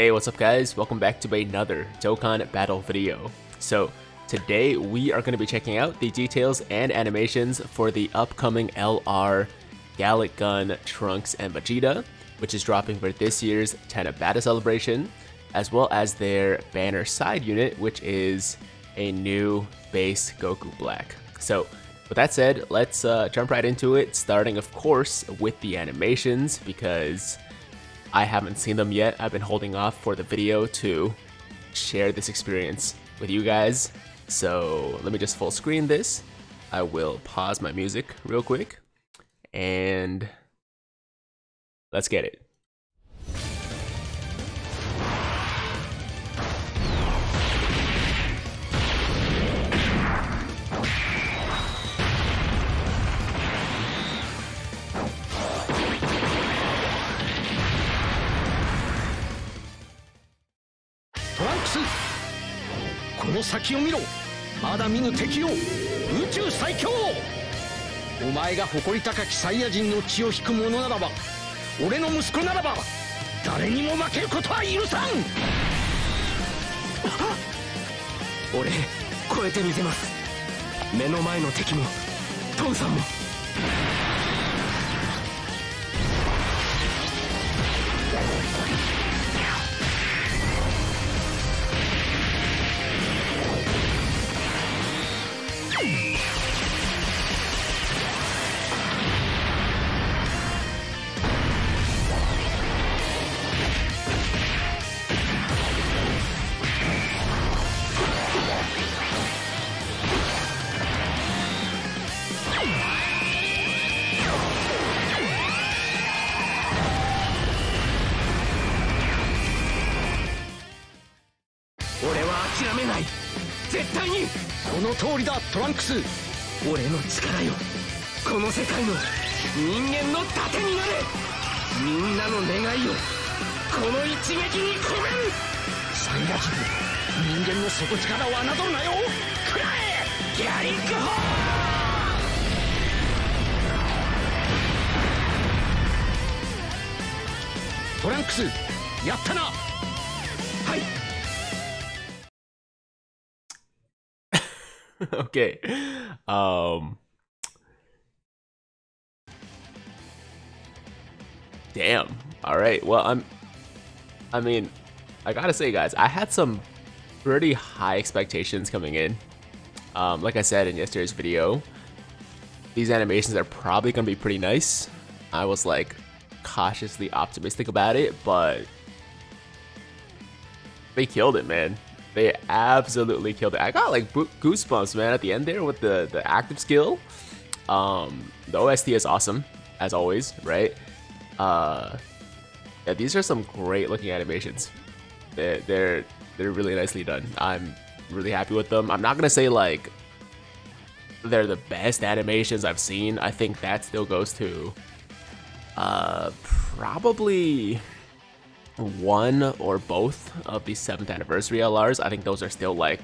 Hey, what's up guys? Welcome back to another Dokkan Battle video. So, today we are going to be checking out the details and animations for the upcoming LR Galick Gun Trunks and Vegeta, which is dropping for this year's Tanabata celebration, as well as their banner side unit, which is a new base Goku Black. So, with that said, let's uh, jump right into it, starting of course with the animations, because I haven't seen them yet. I've been holding off for the video to share this experience with you guys. So let me just full screen this. I will pause my music real quick and let's get it. この先を見ろ。まだ見ぬ敵を。宇宙最強お前が誇り高きサイヤ人の血を引く者ならば俺の息子ならば誰にも負けることは許さん。俺超えてみせます。目の前の敵も父さんも。にこの通りだトランクス。俺の力よ。この世界の人間の盾になれ。みんなの願いをこの一撃に込める。サイヤ人人間の底力を侮るなよ。くらえ。ギャリックホー。トランクスやったな。okay. Um Damn. All right. Well, I'm I mean, I got to say guys, I had some pretty high expectations coming in. Um like I said in yesterday's video, these animations are probably to be pretty nice. I was like cautiously optimistic about it, but they killed it, man. They absolutely killed it. I got like goosebumps, man, at the end there with the the active skill. Um, the OST is awesome as always, right? Uh, yeah, these are some great looking animations. They're they're they're really nicely done. I'm really happy with them. I'm not gonna say like they're the best animations I've seen. I think that still goes to uh probably one or both of the 7th anniversary LRs. I think those are still like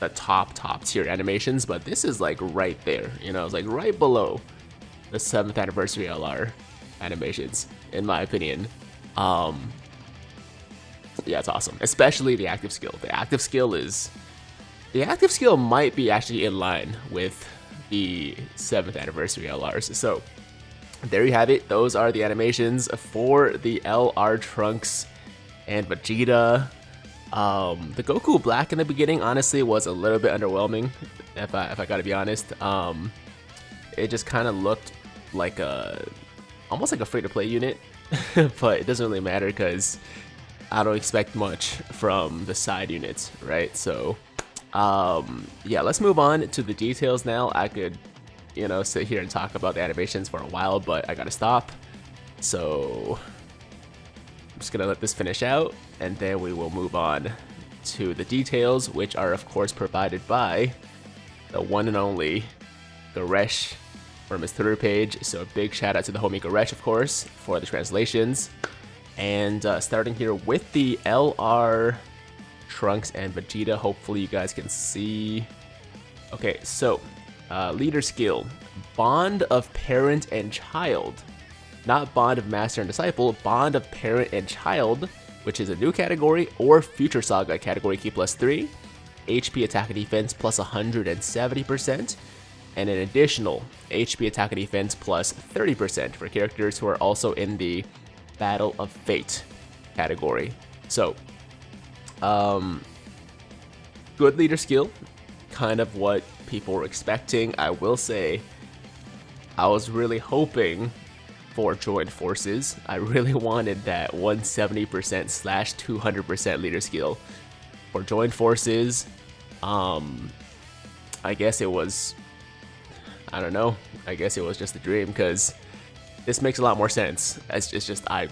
the top, top tier animations, but this is like right there, you know, it's like right below the 7th anniversary LR animations, in my opinion. Um, yeah, it's awesome, especially the active skill. The active skill is. The active skill might be actually in line with the 7th anniversary LRs. So, there you have it. Those are the animations for the LR Trunks and Vegeta. Um, the Goku Black in the beginning, honestly, was a little bit underwhelming. If I if I gotta be honest, um, it just kind of looked like a almost like a free to play unit, but it doesn't really matter because I don't expect much from the side units, right? So, um, yeah, let's move on to the details now. I could you know, sit here and talk about the animations for a while, but I gotta stop. So I'm just gonna let this finish out, and then we will move on to the details, which are of course provided by the one and only Goresh from his Twitter page. So a big shout out to the homie Goresh, of course, for the translations. And uh, starting here with the LR Trunks and Vegeta, hopefully you guys can see. Okay, so uh, leader skill, bond of parent and child. Not bond of master and disciple, bond of parent and child, which is a new category, or Future Saga category key plus 3, HP attack and defense plus 170%, and an additional HP attack and defense plus 30% for characters who are also in the Battle of Fate category. So, um, good leader skill, kind of what people were expecting. I will say, I was really hoping for joined forces. I really wanted that 170% slash 200% leader skill for joined forces. Um, I guess it was, I don't know. I guess it was just a dream because this makes a lot more sense. It's, it's just I,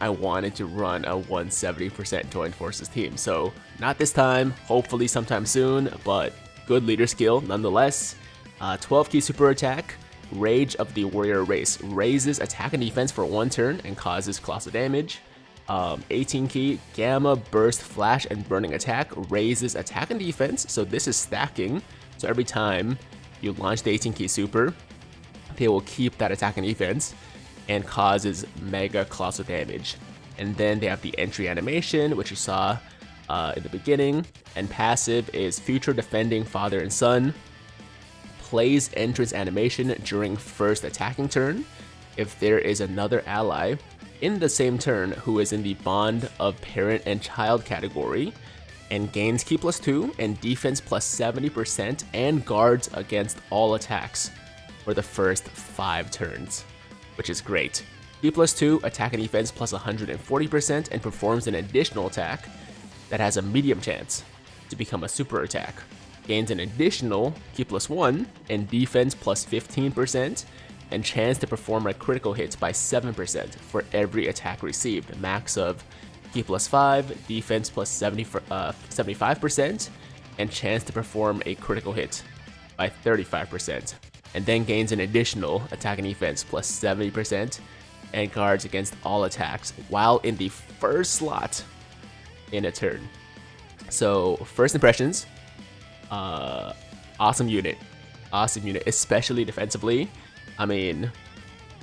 I wanted to run a 170% joined forces team. So not this time. Hopefully sometime soon. But good leader skill nonetheless. Uh, 12 key super attack. Rage of the Warrior Race raises attack and defense for one turn and causes colossal damage. Um, 18 key Gamma Burst Flash and Burning Attack raises attack and defense, so this is stacking. So every time you launch the 18 key super, they will keep that attack and defense and causes mega colossal damage. And then they have the entry animation, which you saw uh, in the beginning, and passive is Future Defending Father and Son, plays entrance animation during first attacking turn if there is another ally in the same turn who is in the Bond of Parent and Child category and gains Key plus 2 and defense plus 70% and guards against all attacks for the first 5 turns, which is great. Key plus 2, attack and defense plus 140% and performs an additional attack that has a medium chance to become a super attack. Gains an additional key plus 1 and defense plus 15% and chance to perform a critical hit by 7% for every attack received, max of key plus 5, defense plus 70 uh, 75%, and chance to perform a critical hit by 35%, and then gains an additional attack and defense plus 70% and guards against all attacks while in the first slot in a turn. So, first impressions, uh, awesome unit. Awesome unit, especially defensively. I mean,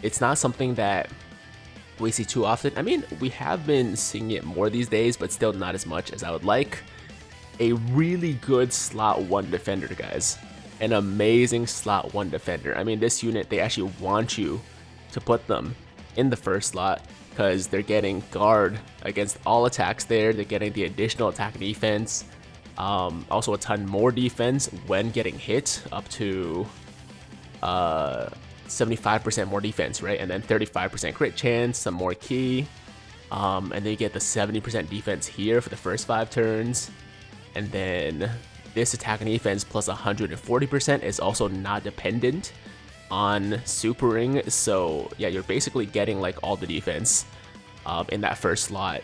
it's not something that we see too often. I mean, we have been seeing it more these days, but still not as much as I would like. A really good slot 1 defender, guys. An amazing slot 1 defender. I mean, this unit, they actually want you to put them in the first slot because they're getting guard against all attacks there. They're getting the additional attack defense. Um, also a ton more defense when getting hit, up to 75% uh, more defense, right? And then 35% crit chance, some more key. Um, and they get the 70% defense here for the first five turns. And then this attack and defense plus 140% is also not dependent on supering. So yeah, you're basically getting like all the defense um, in that first slot.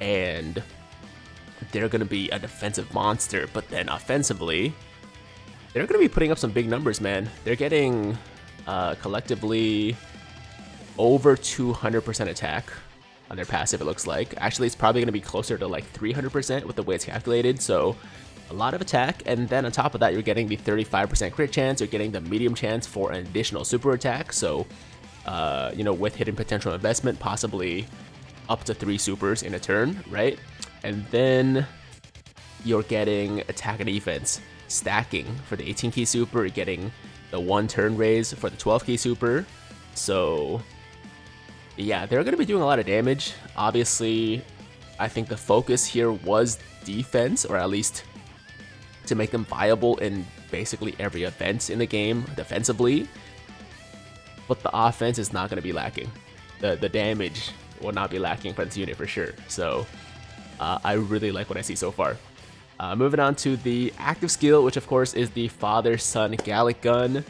And they're to be a defensive monster, but then offensively, they're to be putting up some big numbers, man. They're getting uh, collectively over 200% attack on their passive, it looks like. Actually, it's probably to be closer to like 300% with the way it's calculated, so a lot of attack, and then on top of that, you're getting the 35% crit chance, you're getting the medium chance for an additional super attack, so, uh, you know, with hidden potential investment, possibly up to three supers in a turn, right? And then you're getting attack and defense stacking for the 18 key super, you're getting the one turn raise for the 12 key super. So yeah, they're going to be doing a lot of damage. Obviously, I think the focus here was defense, or at least to make them viable in basically every event in the game defensively. But the offense is not going to be lacking. The, the damage will not be lacking for this unit for sure. So uh, I really like what I see so far. Uh, moving on to the active skill, which of course is the Father-Son Galick Gun.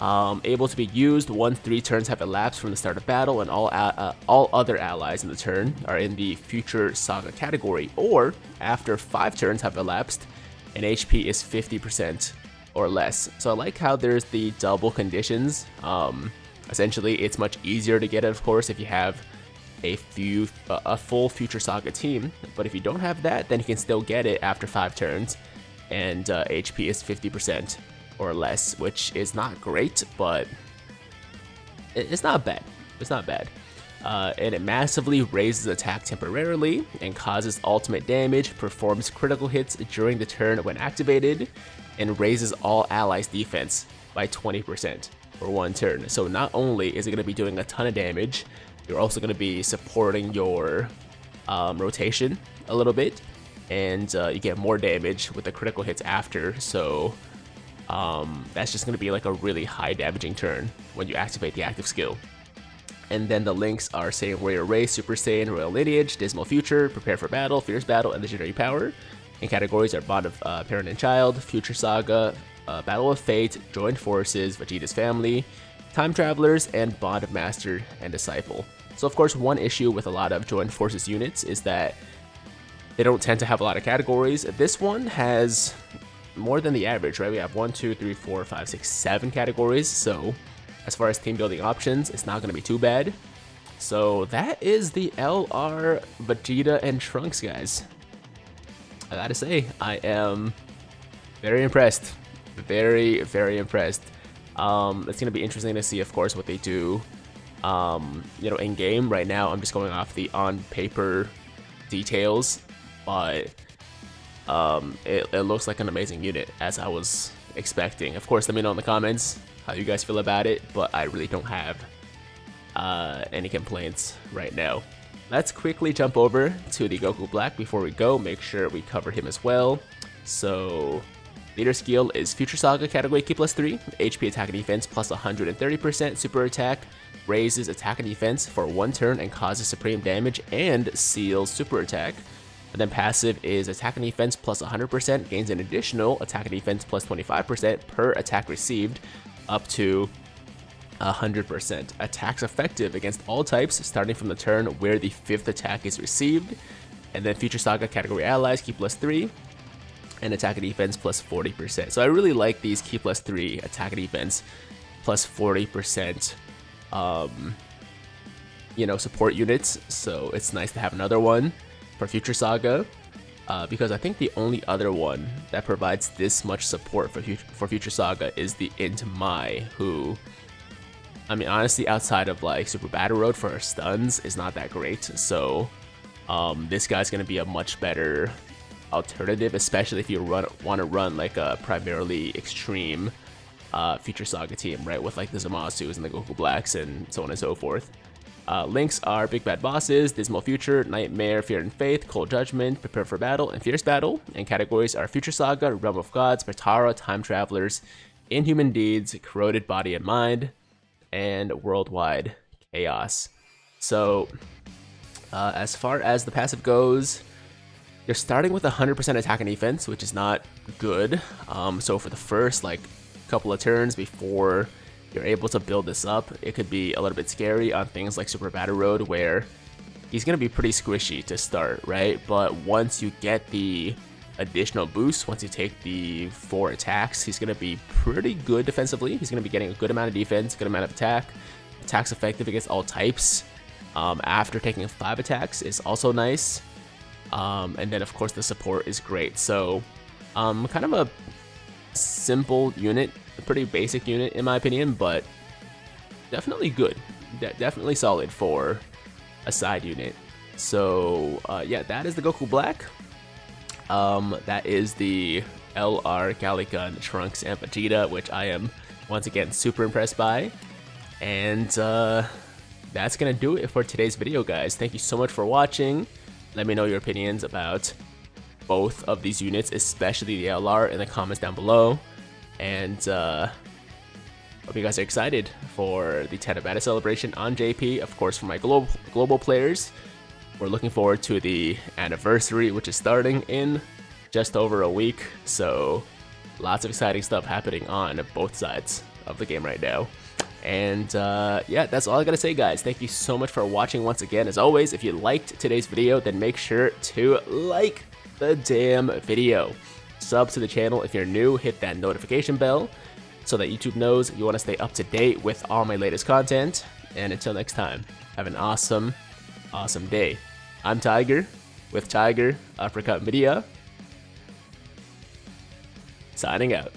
Um, able to be used once three turns have elapsed from the start of battle and all, uh, all other allies in the turn are in the Future Saga category, or after five turns have elapsed and HP is 50% or less. So I like how there's the double conditions. Um, essentially, it's much easier to get it, of course, if you have a few a full Future Saga team. But if you don't have that, then you can still get it after five turns, and uh, HP is 50% or less, which is not great, but it's not bad. It's not bad. Uh, and it massively raises attack temporarily and causes ultimate damage, performs critical hits during the turn when activated, and raises all allies' defense by 20% for one turn. So not only is it going to be doing a ton of damage, you're also going to be supporting your um, rotation a little bit, and uh, you get more damage with the critical hits after. So um, that's just going to be like a really high damaging turn when you activate the active skill. And then the links are Saiyan Warrior Race, Super Saiyan, Royal Lineage, Dismal Future, Prepare for Battle, Fierce Battle, and Legendary Power. And categories are Bond of uh, Parent and Child, Future Saga, uh, Battle of Fate, Joined Forces, Vegeta's Family, Time Travelers, and Bond of Master and Disciple. So of course, one issue with a lot of Joined Forces units is that they don't tend to have a lot of categories. This one has more than the average, right? We have one, two, three, four, five, six, seven categories. So as far as team building options, it's not going to be too bad. So that is the LR Vegeta and Trunks, guys. I gotta say, I am very impressed. Very, very impressed. Um, it's gonna be interesting to see, of course, what they do. Um, you know, in game right now, I'm just going off the on paper details, but um, it, it looks like an amazing unit as I was expecting. Of course, let me know in the comments how you guys feel about it, but I really don't have uh, any complaints right now. Let's quickly jump over to the Goku Black before we go, make sure we cover him as well. So, leader skill is Future Saga category Ki plus 3, HP attack and defense plus 130%, super attack, raises attack and defense for one turn and causes supreme damage and seals super attack. And then passive is attack and defense plus 100%, gains an additional attack and defense plus 25% per attack received, up to 100%. Attacks effective against all types starting from the turn where the fifth attack is received. And then Future Saga category allies, Ki plus 3, and attack and defense plus 40%. So I really like these Ki plus 3 attack and defense plus 40% um, you know, support units. So it's nice to have another one for Future Saga. Uh, because I think the only other one that provides this much support for, for Future Saga is the Int Mai, who, I mean, honestly, outside of like Super Battle Road for her stuns, is not that great. So um, this guy's to be a much better alternative, especially if you run want to run like a primarily extreme uh, Future Saga team, right? With like the Zamasus and the Goku Blacks and so on and so forth. Uh, links are Big Bad Bosses, Dismal Future, Nightmare, Fear and Faith, Cold Judgment, Prepare for Battle, and Fierce Battle. And categories are Future Saga, Realm of Gods, Potara, Time Travelers, Inhuman Deeds, Corroded Body and Mind, and Worldwide Chaos. So, uh, as far as the passive goes, you're starting with 100% attack and defense, which is not good. Um, so for the first like couple of turns before you're able to build this up, it could be a little bit scary on things like Super Battle Road where he's going to be pretty squishy to start, right? But once you get the additional boost, once you take the four attacks, he's going to be pretty good defensively. He's going to be getting a good amount of defense, good amount of attack. Attacks effective against all types. Um, after taking five attacks is also nice. Um, and then of course the support is great. So um, kind of a simple unit pretty basic unit in my opinion, but definitely good. De definitely solid for a side unit. So uh, yeah, that is the Goku Black. Um, that is the LR Galick Trunks and Vegeta, which I am once again super impressed by. And uh, that's gonna do it for today's video, guys. Thank you so much for watching. Let me know your opinions about both of these units, especially the LR, in the comments down below. And uh, hope you guys are excited for the Tanabata celebration on JP. Of course, for my global global players, we're looking forward to the anniversary, which is starting in just over a week. So, lots of exciting stuff happening on both sides of the game right now. And uh, yeah, that's all I gotta say, guys. Thank you so much for watching once again. As always, if you liked today's video, then make sure to like the damn video sub to the channel if you're new, hit that notification bell so that YouTube knows you want to stay up to date with all my latest content. And until next time, have an awesome, awesome day. I'm Tiger with Tiger Uppercut Media, signing out.